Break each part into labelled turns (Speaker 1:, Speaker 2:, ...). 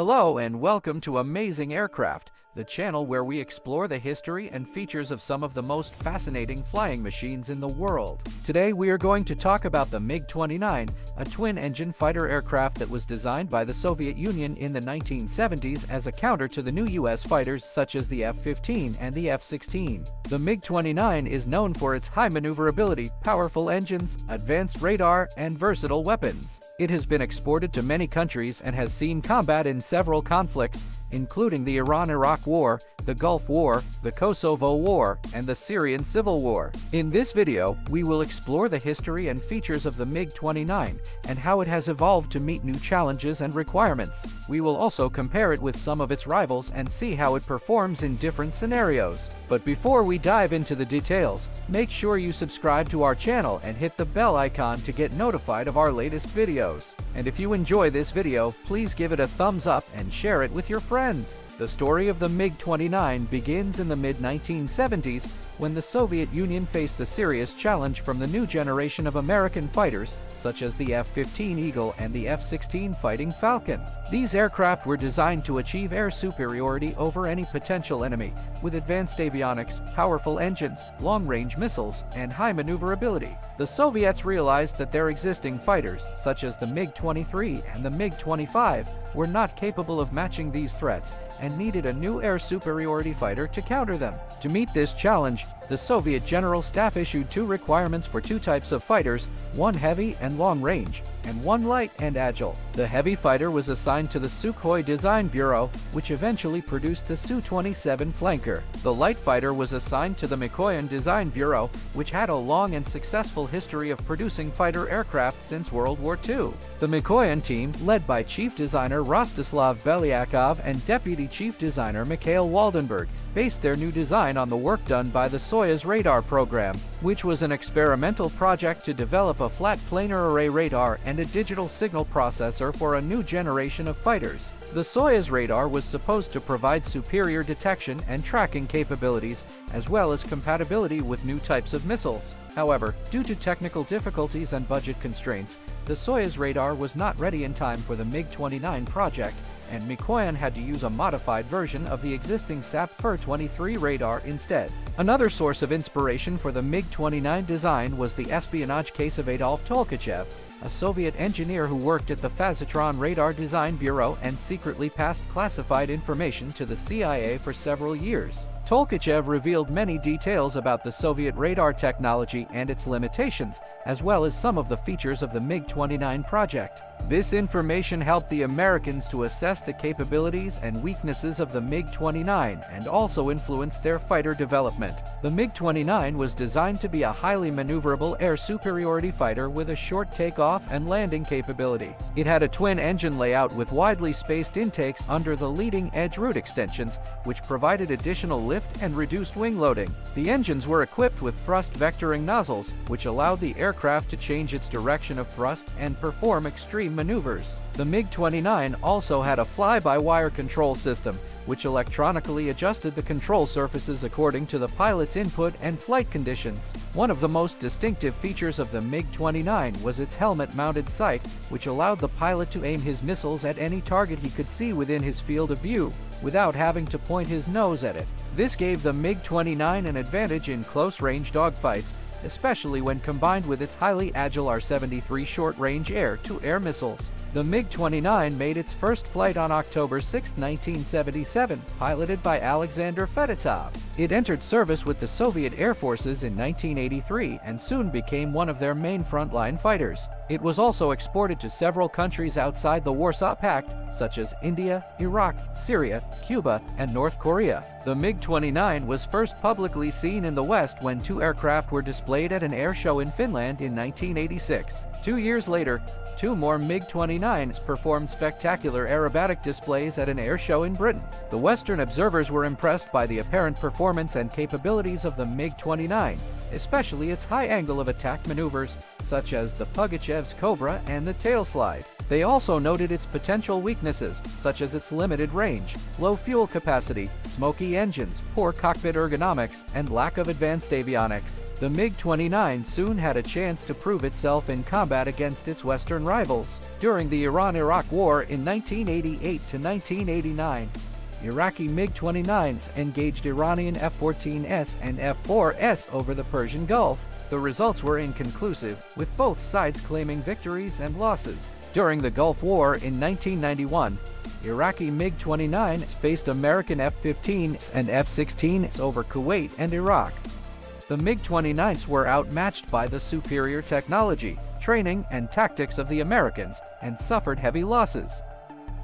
Speaker 1: Hello and welcome to Amazing Aircraft, the channel where we explore the history and features of some of the most fascinating flying machines in the world. Today we are going to talk about the MiG-29, a twin-engine fighter aircraft that was designed by the Soviet Union in the 1970s as a counter to the new US fighters such as the F-15 and the F-16. The MiG-29 is known for its high maneuverability, powerful engines, advanced radar, and versatile weapons. It has been exported to many countries and has seen combat in several conflicts, including the Iran-Iraq War, the Gulf War, the Kosovo War, and the Syrian Civil War. In this video, we will explore the history and features of the MiG-29 and how it has evolved to meet new challenges and requirements. We will also compare it with some of its rivals and see how it performs in different scenarios. But before we dive into the details, make sure you subscribe to our channel and hit the bell icon to get notified of our latest videos. And if you enjoy this video, please give it a thumbs up and share it with your friends friends. The story of the MiG-29 begins in the mid-1970s when the Soviet Union faced a serious challenge from the new generation of American fighters, such as the F-15 Eagle and the F-16 Fighting Falcon. These aircraft were designed to achieve air superiority over any potential enemy, with advanced avionics, powerful engines, long-range missiles, and high maneuverability. The Soviets realized that their existing fighters, such as the MiG-23 and the MiG-25, were not capable of matching these threats and needed a new air superiority fighter to counter them. To meet this challenge, the Soviet General Staff issued two requirements for two types of fighters, one heavy and long range, and one light and agile. The heavy fighter was assigned to the Sukhoi Design Bureau, which eventually produced the Su-27 Flanker. The light fighter was assigned to the Mikoyan Design Bureau, which had a long and successful history of producing fighter aircraft since World War II. The Mikoyan team, led by Chief Designer Rostislav Belyakov and Deputy Chief Designer Mikhail Waldenberg, based their new design on the work done by the Soyuz radar program, which was an experimental project to develop a flat planar array radar and a digital signal processor for a new generation of fighters. The Soyuz radar was supposed to provide superior detection and tracking capabilities, as well as compatibility with new types of missiles. However, due to technical difficulties and budget constraints, the Soyuz radar was not ready in time for the MiG-29 project, and Mikoyan had to use a modified version of the existing SAP-FIR-23 radar instead. Another source of inspiration for the MiG-29 design was the espionage case of Adolf Tolkachev, a Soviet engineer who worked at the Phazotron Radar Design Bureau and secretly passed classified information to the CIA for several years. Tolkachev revealed many details about the Soviet radar technology and its limitations, as well as some of the features of the MiG-29 project. This information helped the Americans to assess the capabilities and weaknesses of the MiG-29 and also influenced their fighter development. The MiG-29 was designed to be a highly maneuverable air superiority fighter with a short takeoff and landing capability. It had a twin-engine layout with widely spaced intakes under the leading edge root extensions, which provided additional lift and reduced wing loading. The engines were equipped with thrust vectoring nozzles, which allowed the aircraft to change its direction of thrust and perform extreme maneuvers. The MiG-29 also had a fly-by-wire control system, which electronically adjusted the control surfaces according to the pilot's input and flight conditions. One of the most distinctive features of the MiG-29 was its helmet-mounted sight, which allowed the pilot to aim his missiles at any target he could see within his field of view, without having to point his nose at it. This gave the MiG-29 an advantage in close-range dogfights, especially when combined with its highly agile R-73 short-range air-to-air missiles. The MiG-29 made its first flight on October 6, 1977, piloted by Alexander Fedotov. It entered service with the Soviet Air Forces in 1983 and soon became one of their main frontline fighters. It was also exported to several countries outside the Warsaw Pact, such as India, Iraq, Syria, Cuba, and North Korea. The MiG-29 was first publicly seen in the West when two aircraft were displayed at an air show in Finland in 1986. Two years later, two more MiG-29s performed spectacular aerobatic displays at an air show in Britain. The Western observers were impressed by the apparent performance and capabilities of the MiG-29, especially its high angle of attack maneuvers, such as the Pugachev's Cobra and the tail slide. They also noted its potential weaknesses, such as its limited range, low fuel capacity, smoky engines, poor cockpit ergonomics, and lack of advanced avionics. The MiG-29 soon had a chance to prove itself in combat against its Western rivals. During the Iran-Iraq War in 1988 to 1989, Iraqi MiG-29s engaged Iranian F-14S and F-4S over the Persian Gulf. The results were inconclusive, with both sides claiming victories and losses. During the Gulf War in 1991, Iraqi MiG-29s faced American F-15s and F-16s over Kuwait and Iraq. The MiG-29s were outmatched by the superior technology, training, and tactics of the Americans and suffered heavy losses.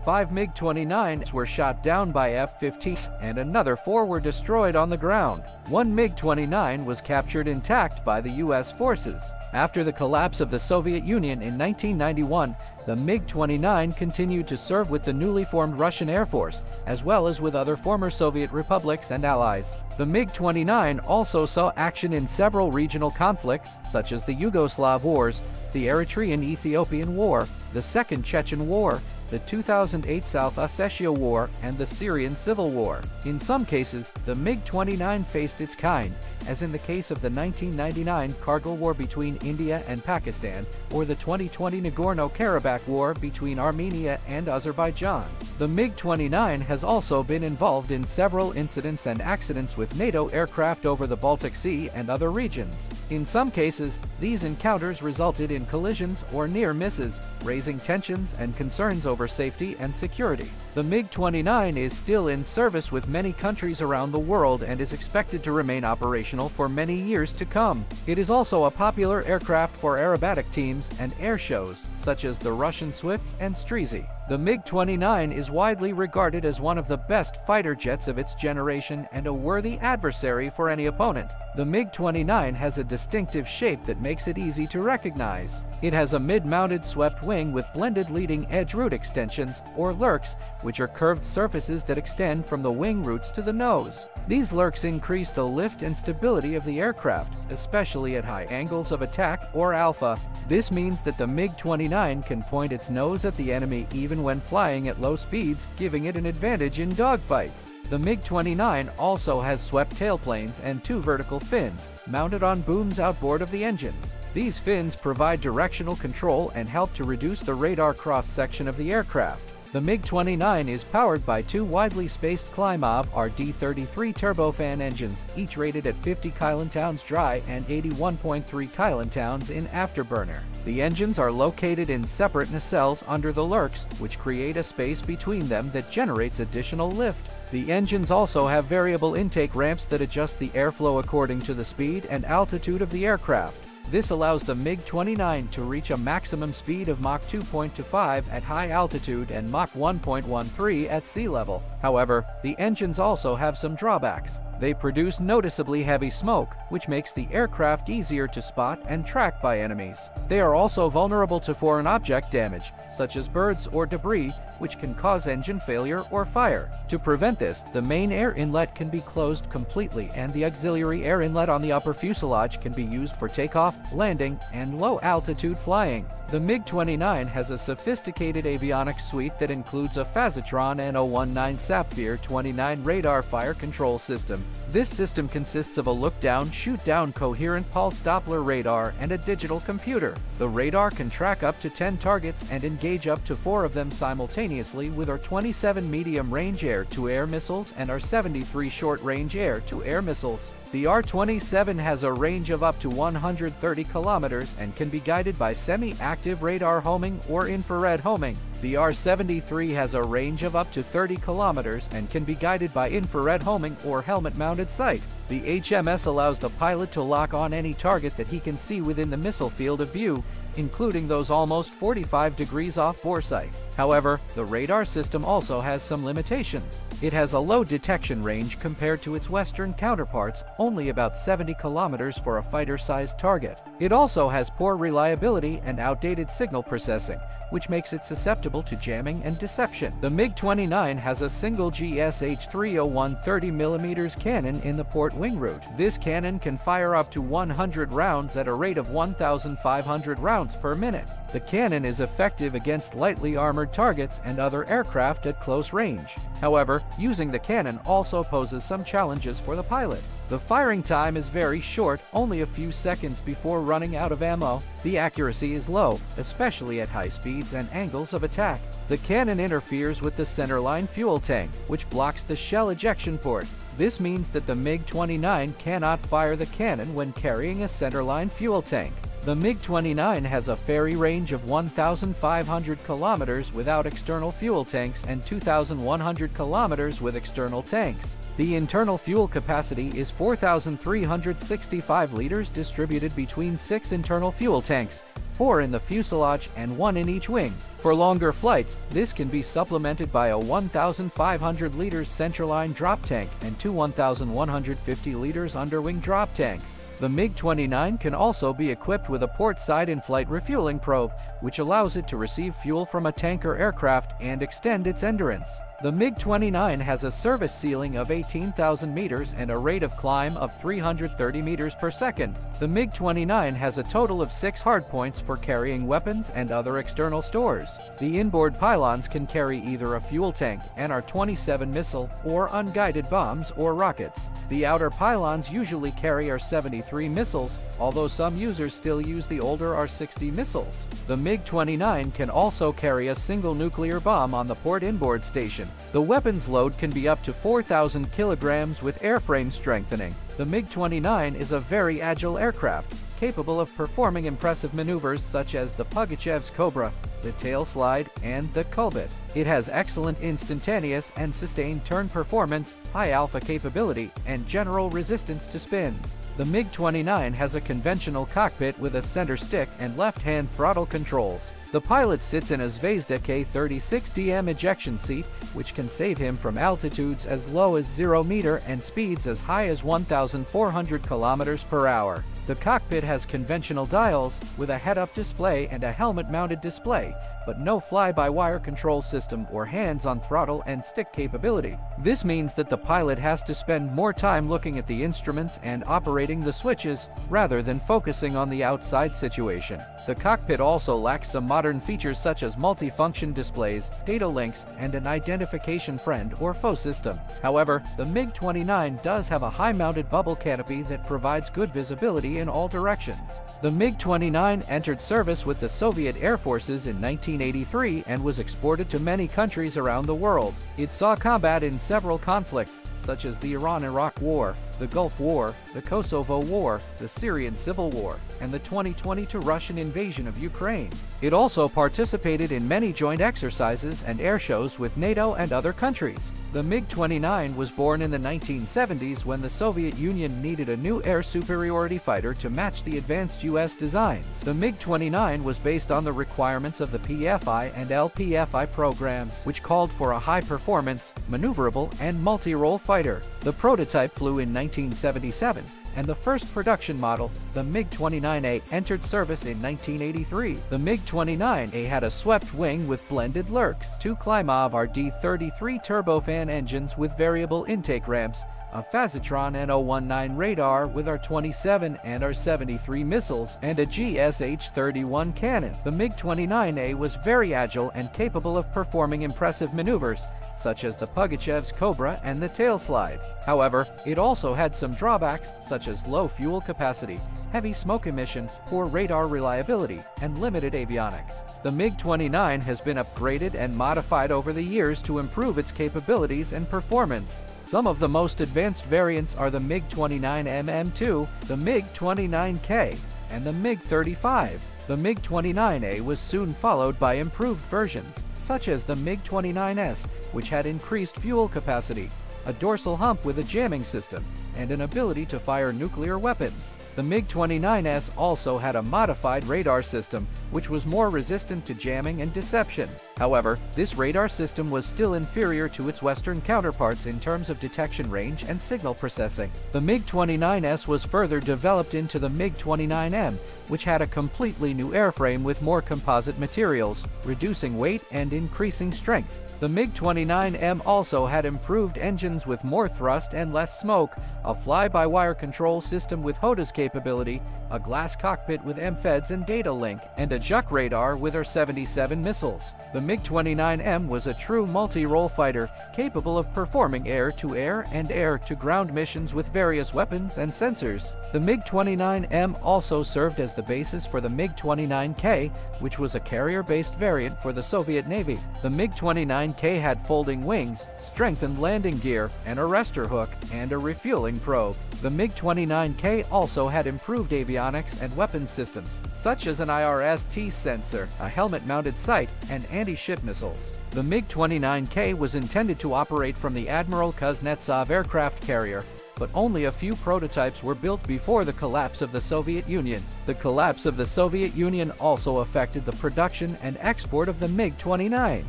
Speaker 1: Five MiG-29s were shot down by F-15s, and another four were destroyed on the ground. One MiG-29 was captured intact by the U.S. forces. After the collapse of the Soviet Union in 1991, the MiG-29 continued to serve with the newly formed Russian Air Force, as well as with other former Soviet republics and allies. The MiG-29 also saw action in several regional conflicts, such as the Yugoslav Wars, the Eritrean-Ethiopian War, the Second Chechen War, the 2008 South Ossetia War, and the Syrian Civil War. In some cases, the MiG-29 faced its kind, as in the case of the 1999 Kargil War between India and Pakistan, or the 2020 Nagorno-Karabakh War between Armenia and Azerbaijan. The MiG-29 has also been involved in several incidents and accidents with NATO aircraft over the Baltic Sea and other regions. In some cases, these encounters resulted in collisions or near misses, raising tensions and concerns over safety and security. The MiG-29 is still in service with many countries around the world and is expected to remain operational for many years to come. It is also a popular aircraft for aerobatic teams and air shows, such as the Russian Swifts and Strizhi. The MiG-29 is widely regarded as one of the best fighter jets of its generation and a worthy adversary for any opponent. The MiG-29 has a distinctive shape that makes it easy to recognize. It has a mid-mounted swept wing with blended leading edge root extensions, or LERX, which are curved surfaces that extend from the wing roots to the nose. These LERX increase the lift and stability of the aircraft, especially at high angles of attack or alpha. This means that the MiG-29 can point its nose at the enemy even even when flying at low speeds, giving it an advantage in dogfights. The MiG-29 also has swept tailplanes and two vertical fins, mounted on booms outboard of the engines. These fins provide directional control and help to reduce the radar cross-section of the aircraft. The MiG-29 is powered by two widely spaced Klimov RD-33 turbofan engines, each rated at 50 kilotons dry and 81.3 kilotons in afterburner. The engines are located in separate nacelles under the LERX, which create a space between them that generates additional lift. The engines also have variable intake ramps that adjust the airflow according to the speed and altitude of the aircraft. This allows the MiG-29 to reach a maximum speed of Mach 2.25 at high altitude and Mach 1.13 at sea level. However, the engines also have some drawbacks. They produce noticeably heavy smoke, which makes the aircraft easier to spot and track by enemies. They are also vulnerable to foreign object damage, such as birds or debris, which can cause engine failure or fire. To prevent this, the main air inlet can be closed completely and the auxiliary air inlet on the upper fuselage can be used for takeoff, landing, and low-altitude flying. The MiG-29 has a sophisticated avionics suite that includes a Phazotron N019 Sapphire 29 radar fire control system, this system consists of a look-down, shoot-down coherent pulse Doppler radar and a digital computer. The radar can track up to 10 targets and engage up to 4 of them simultaneously with R-27 medium-range air-to-air missiles and R-73 short-range air-to-air missiles. The R-27 has a range of up to 130 kilometers and can be guided by semi-active radar homing or infrared homing. The R-73 has a range of up to 30 kilometers and can be guided by infrared homing or helmet-mounted sight. The HMS allows the pilot to lock on any target that he can see within the missile field of view, including those almost 45 degrees off bore sight. However, the radar system also has some limitations. It has a low detection range compared to its Western counterparts, only about 70 kilometers for a fighter-sized target. It also has poor reliability and outdated signal processing, which makes it susceptible to jamming and deception. The MiG-29 has a single GSH-301 30mm cannon in the port wing root. This cannon can fire up to 100 rounds at a rate of 1,500 rounds rounds per minute. The cannon is effective against lightly armored targets and other aircraft at close range. However, using the cannon also poses some challenges for the pilot. The firing time is very short, only a few seconds before running out of ammo. The accuracy is low, especially at high speeds and angles of attack. The cannon interferes with the centerline fuel tank, which blocks the shell ejection port. This means that the MiG-29 cannot fire the cannon when carrying a centerline fuel tank. The MiG-29 has a ferry range of 1,500 kilometers without external fuel tanks and 2,100 kilometers with external tanks. The internal fuel capacity is 4,365 liters distributed between six internal fuel tanks, four in the fuselage and one in each wing. For longer flights, this can be supplemented by a 1,500 liters centerline drop tank and two 1,150 liters underwing drop tanks. The MiG-29 can also be equipped with a port-side in-flight refueling probe, which allows it to receive fuel from a tanker aircraft and extend its endurance. The MiG-29 has a service ceiling of 18,000 meters and a rate of climb of 330 meters per second. The MiG-29 has a total of six hardpoints for carrying weapons and other external stores. The inboard pylons can carry either a fuel tank, an R-27 missile, or unguided bombs or rockets. The outer pylons usually carry R-73 missiles, although some users still use the older R-60 missiles. The MiG-29 can also carry a single nuclear bomb on the port inboard station. The weapon's load can be up to 4,000 kilograms with airframe strengthening. The MiG-29 is a very agile aircraft, capable of performing impressive maneuvers such as the Pugachev's Cobra, the tail slide, and the Kulbit. It has excellent instantaneous and sustained turn performance, high alpha capability, and general resistance to spins. The MiG-29 has a conventional cockpit with a center stick and left-hand throttle controls. The pilot sits in a Zvezda K36DM ejection seat, which can save him from altitudes as low as 0 meter and speeds as high as 1,400 kilometers per hour. The cockpit has conventional dials with a head-up display and a helmet-mounted display, but no fly-by-wire control system or hands-on throttle and stick capability. This means that the pilot has to spend more time looking at the instruments and operating the switches rather than focusing on the outside situation. The cockpit also lacks some modern features such as multifunction displays, data links, and an identification friend or foe system. However, the MiG-29 does have a high-mounted bubble canopy that provides good visibility in all directions. The MiG-29 entered service with the Soviet Air Forces in 19 1983 and was exported to many countries around the world. It saw combat in several conflicts, such as the Iran-Iraq War, the Gulf War, the Kosovo War, the Syrian Civil War, and the 2022 Russian invasion of Ukraine. It also participated in many joint exercises and air shows with NATO and other countries. The MiG-29 was born in the 1970s when the Soviet Union needed a new air superiority fighter to match the advanced U.S. designs. The MiG-29 was based on the requirements of the PFI and LPFI programs, which called for a high-performance, maneuverable, and multi-role fighter. The prototype flew in 1977 and the first production model, the MiG-29A, entered service in 1983. The MiG-29A had a swept wing with blended LERX, two Klimov RD-33 turbofan engines with variable intake ramps, a Phazotron NO-19 radar with R-27 and R-73 missiles, and a GSH-31 cannon. The MiG-29A was very agile and capable of performing impressive maneuvers, such as the Pugachev's Cobra and the tail slide. However, it also had some drawbacks such as low fuel capacity, heavy smoke emission, poor radar reliability, and limited avionics. The MiG-29 has been upgraded and modified over the years to improve its capabilities and performance. Some of the most advanced variants are the MiG-29 MM2, the MiG-29K, and the MiG-35. The MiG-29A was soon followed by improved versions, such as the MiG-29S, which had increased fuel capacity, a dorsal hump with a jamming system, and an ability to fire nuclear weapons. The MiG-29S also had a modified radar system, which was more resistant to jamming and deception. However, this radar system was still inferior to its Western counterparts in terms of detection range and signal processing. The MiG-29S was further developed into the MiG-29M, which had a completely new airframe with more composite materials, reducing weight and increasing strength. The MiG-29M also had improved engines with more thrust and less smoke, a fly-by-wire control system with HOTAS capability, capability, a glass cockpit with MFDs and data link, and a Zhuk radar with R-77 missiles. The MiG-29M was a true multi-role fighter, capable of performing air-to-air and air-to-ground missions with various weapons and sensors. The MiG-29M also served as the basis for the MiG-29K, which was a carrier-based variant for the Soviet Navy. The MiG-29K had folding wings, strengthened landing gear, an arrestor hook, and a refueling probe. The MiG-29K also had improved avionics and weapons systems, such as an IRST sensor, a helmet-mounted sight, and anti-ship missiles. The MiG-29K was intended to operate from the Admiral Kuznetsov aircraft carrier, but only a few prototypes were built before the collapse of the Soviet Union. The collapse of the Soviet Union also affected the production and export of the MiG-29.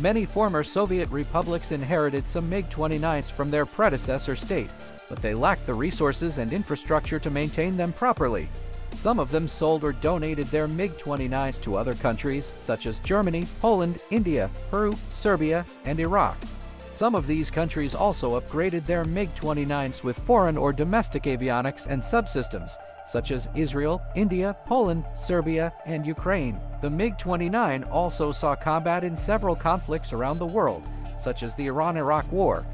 Speaker 1: Many former Soviet republics inherited some MiG-29s from their predecessor state, but they lacked the resources and infrastructure to maintain them properly. Some of them sold or donated their MiG-29s to other countries such as Germany, Poland, India, Peru, Serbia, and Iraq. Some of these countries also upgraded their MiG-29s with foreign or domestic avionics and subsystems, such as Israel, India, Poland, Serbia, and Ukraine. The MiG-29 also saw combat in several conflicts around the world, such as the Iran-Iraq War,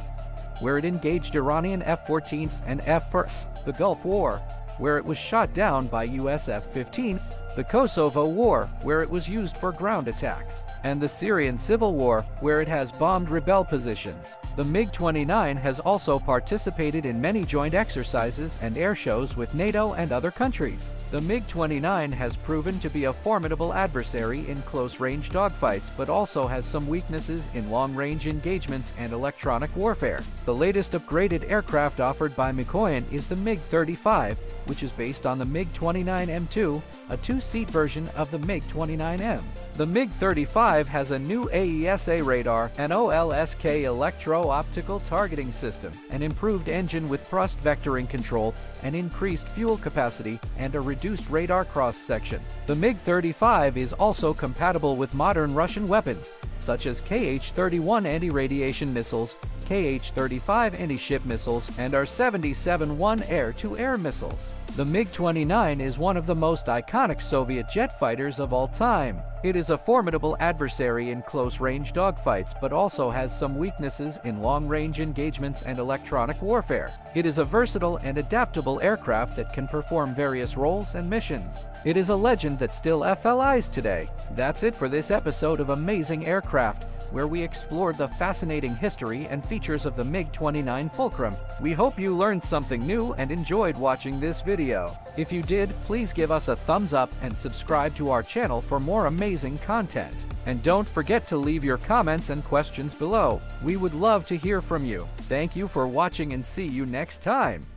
Speaker 1: where it engaged Iranian F-14s and F-4s, the Gulf War, where it was shot down by US F-15s, the Kosovo War, where it was used for ground attacks, and the Syrian Civil War, where it has bombed rebel positions. The MiG-29 has also participated in many joint exercises and air shows with NATO and other countries. The MiG-29 has proven to be a formidable adversary in close-range dogfights, but also has some weaknesses in long-range engagements and electronic warfare. The latest upgraded aircraft offered by Mikoyan is the MiG-35, which is based on the MiG-29 M2, a two-seat version of the MiG-29M. The MiG-35 has a new AESA radar, an OLSK electro-optical targeting system, an improved engine with thrust vectoring control, an increased fuel capacity, and a reduced radar cross-section. The MiG-35 is also compatible with modern Russian weapons, such as Kh-31 anti-radiation missiles, Kh-35 anti-ship missiles, and R-77-1 air-to-air missiles. The MiG-29 is one of the most iconic Soviet jet fighters of all time. It is a formidable adversary in close-range dogfights, but also has some weaknesses in long-range engagements and electronic warfare. It is a versatile and adaptable aircraft that can perform various roles and missions. It is a legend that still FLIs today. That's it for this episode of Amazing Aircraft where we explored the fascinating history and features of the MiG-29 Fulcrum. We hope you learned something new and enjoyed watching this video. If you did, please give us a thumbs up and subscribe to our channel for more amazing content. And don't forget to leave your comments and questions below. We would love to hear from you. Thank you for watching and see you next time.